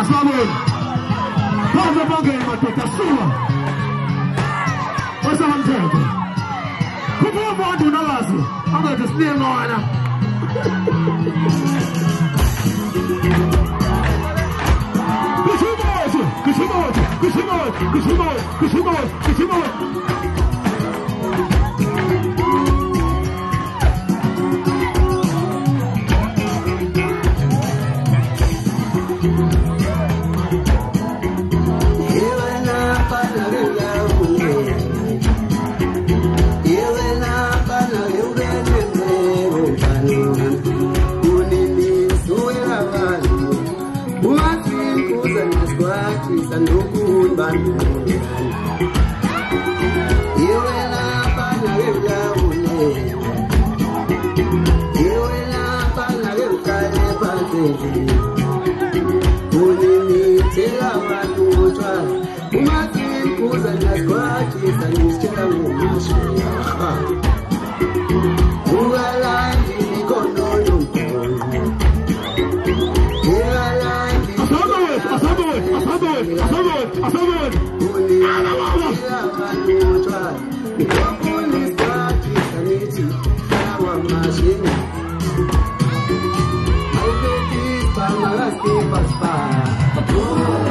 asabona kwanza bongeni madoda suka wesamthetho kuphuma umuntu nakazi angathi sinie ngona Kışımoğlu, Kışımoğlu, Kışımoğlu, Kışımoğlu, Kışımoğlu, Kışımoğlu. Asamoğlu, Shaya simigu tingo Siti fone no mete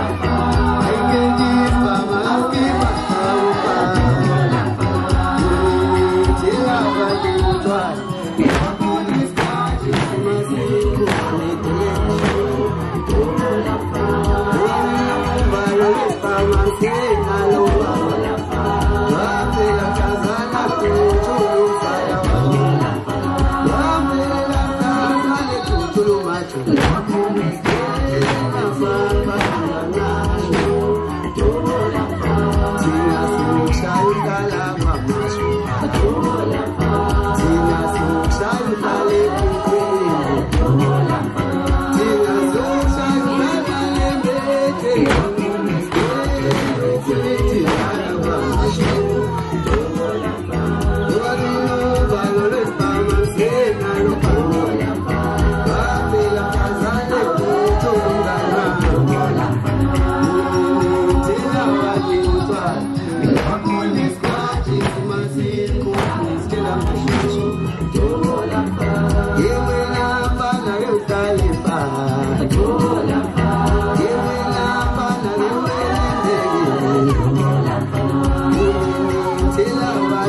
bayo wepa